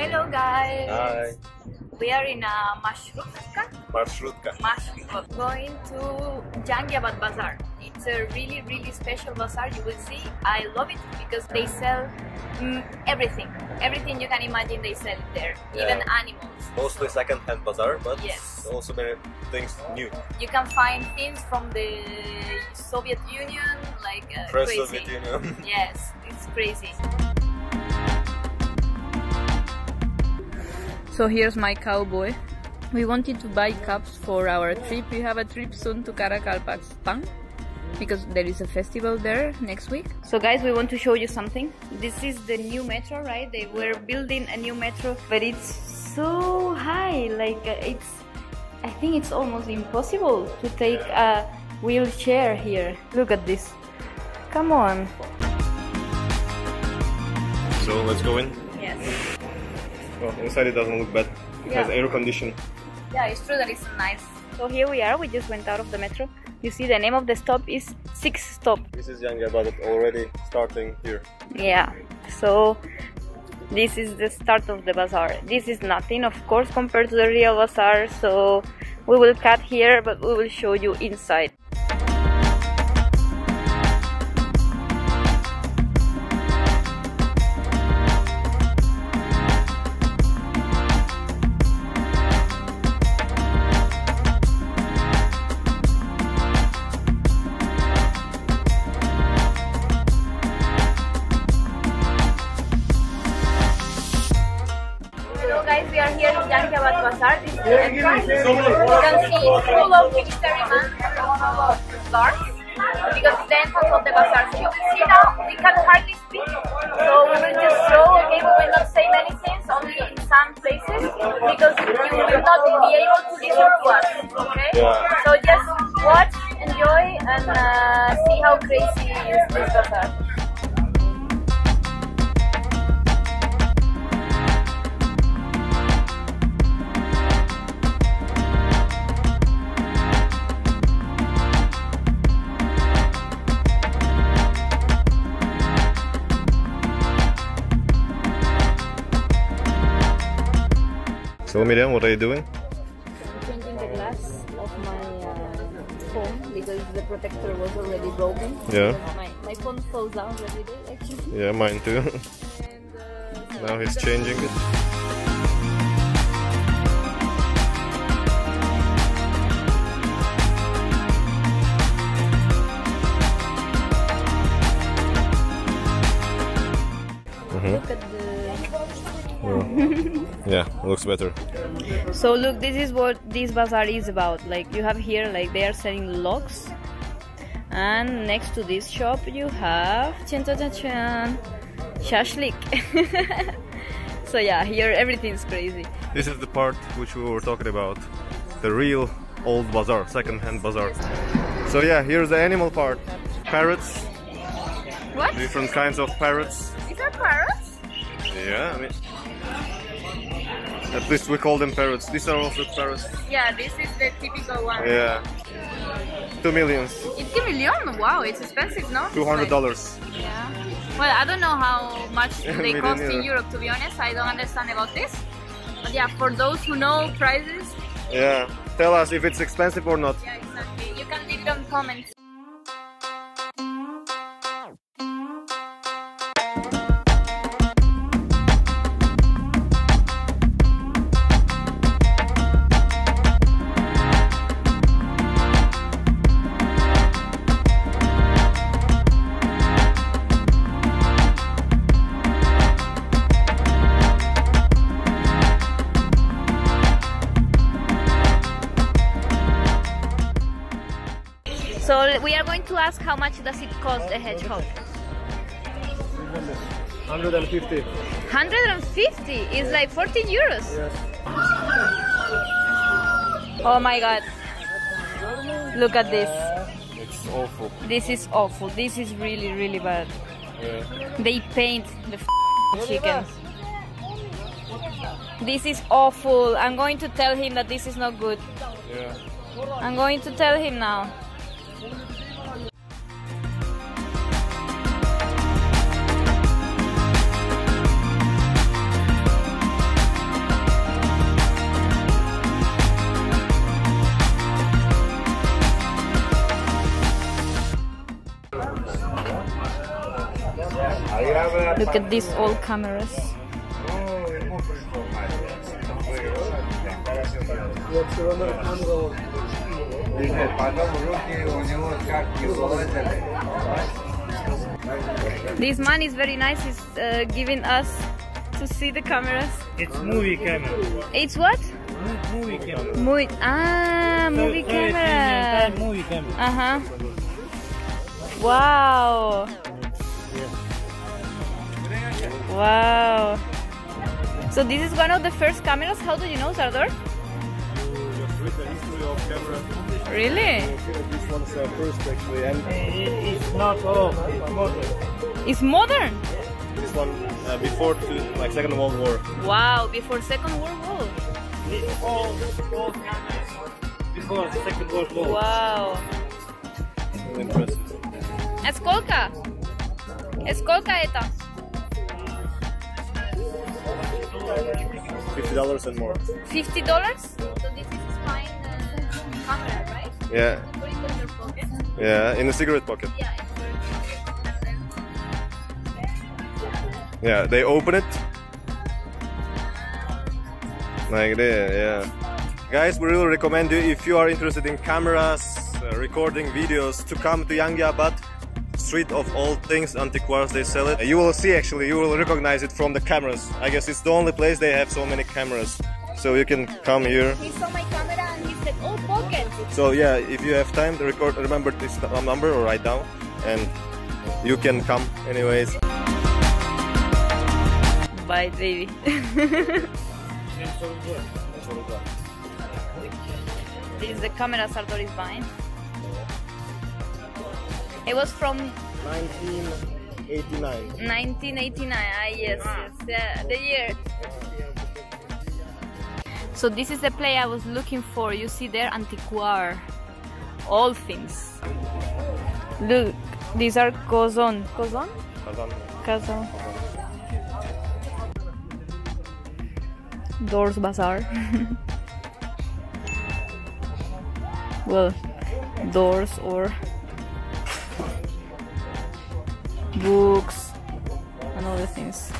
Hello guys. Hi. We are in a marshrutka. Marshrutka. Marshrutka. Going to Yangiabad Bazaar. It's a really really special bazaar. You will see. I love it because they sell mm, everything. Everything you can imagine they sell it there. Yeah. Even animals. Mostly second-hand bazaar, but Yes. also many things new. You can find things from the Soviet Union, like uh, Press crazy. Soviet Union. Yes, it's crazy. So here's my cowboy. We wanted to buy cups for our trip. We have a trip soon to Karakalpakstan because there is a festival there next week. So guys, we want to show you something. This is the new metro, right? They were building a new metro, but it's so high. Like uh, it's I think it's almost impossible to take a wheelchair here. Look at this. Come on. So let's go in. Yes. Well, inside it doesn't look bad. It has air conditioning. Yeah, it's true that it's nice. So here we are. We just went out of the metro. You see, the name of the stop is Six Stop. This is Yangiabad already starting here. Yeah. So this is the start of the bazaar. This is nothing, of course, compared to the real bazaar. So we will cut here, but we will show you inside. Are here in Yangiabad Bazaar. This is the entrance. You can see it's full of military men guards because it's the entrance of the bazaar. So you will see now we can hardly speak. So we will just show, okay, we will not say many things, only in some places because you will not be able to listen to us. Okay? So just watch, enjoy and uh, see how crazy is this bazaar. So Miriam, what are you doing? changing the glass of my uh, phone because the protector was already broken. Yeah. My, my phone falls down every day actually. Yeah, mine too. And, uh, now he's changing it. Yeah, looks better. So look, this is what this bazaar is about. Like you have here, like they are selling logs, and next to this shop you have chan chan chan chan shashlik. so yeah, here everything's crazy. This is the part which we were talking about. The real old bazaar, second-hand bazaar. So yeah, here's the animal part. Parrots, What? different kinds of parrots. These are parrots? Yeah, I mean, at least we call them parrots. These are also parrots. Yeah, this is the typical one. Yeah, two millions, It's a million? Wow, it's expensive, no? two hundred dollars. Yeah. Well, I don't know how much they cost in. Europe, to be honest. I don't understand about this. But yeah, for those who know prices, Yeah, tell us if it's expensive or not. yeah, exactly. You can leave them comments. So we are going to ask how much does it cost a hedgehog? 150. 150 is like 14 euros. Oh my god. Look at this. Uh, it's awful. This is awful. This is really, really bad. Yeah. They paint the chickens. This is awful. I'm going to tell him that this is not good. Yeah. I'm going to tell him now. Look at these old cameras. This man is very nice. He's uh, giving us to see the cameras. It's movie camera. It's what? Mo- Movie camera. Movie. Ah, movie So- camera. Movie camera. Uh huh. Wow. Wow. So this is one of the first cameras. How do you know, Sardor? Really? This one's uh, first actually, and it's not old, it's modern. It's modern? This one uh, before two, like Second World War. Wow, before Second World War. All, all before Second World War. Wow. Impressive. Сколько? Сколько это? Fifty dollars and more. Fifty dollars. So this is fine uh, camera, right? Yeah, Put it in your pocket. yeah, in the cigarette pocket. Yeah. Yeah, they open it like this. Yeah, guys, we really recommend you if you are interested in cameras, uh, recording videos, to come to Yangiabad, street of all things, antiquars. They sell it. Uh, you will see actually, you will recognize it from the cameras. I guess it's the only place they have so many cameras, so you can come here. He saw my camera and he said, "Oh, pocket." So yeah, if you have time to record, remember this uh, number or write down, and you can come anyways. Bye, baby. this is the camera Sardor is buying. It was from 1989. 1989. Ah, yes, yes, yeah, the year. So this is the play I was looking for. You see there, Antiquar. All things. Look, these are Cozon. Cozon? Kazan. Doors Bazaar. well, doors or books and other things.